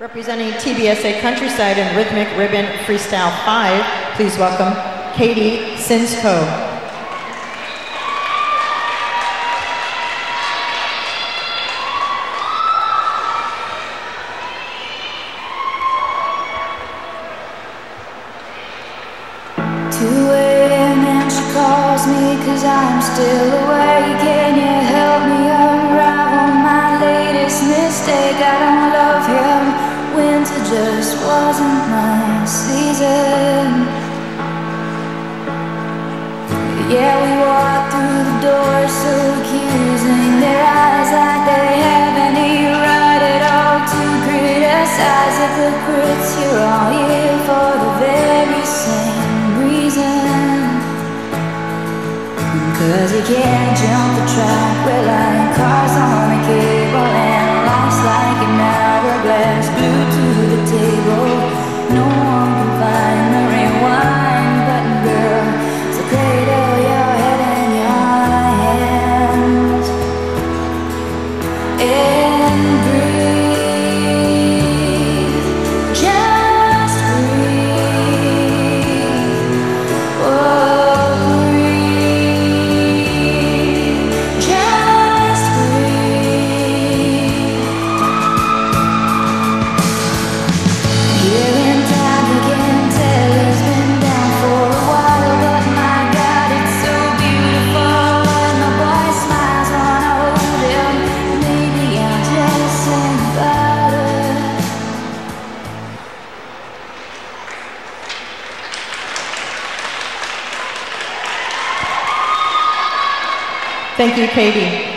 Representing TBSA Countryside and Rhythmic Ribbon Freestyle 5, please welcome Katie Sinsko. Two a.m. and she calls me cause I'm still Yeah, we walked through the door so accusing Their eyes like they have any right at all To criticize hypocrites, you're all here for the very same reason. Cause you can't jump the track We're Thank you, Katie.